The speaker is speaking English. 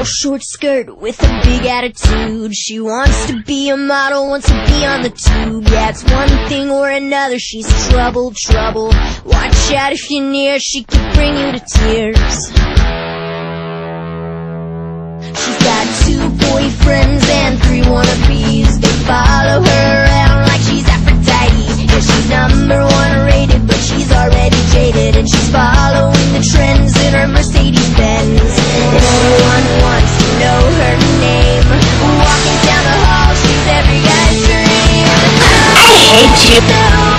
little short skirt with a big attitude. She wants to be a model, wants to be on the tube. Yeah, it's one thing or another. She's trouble, trouble. Watch out if you're near, she could bring you to tears. She's got two boyfriends hate you.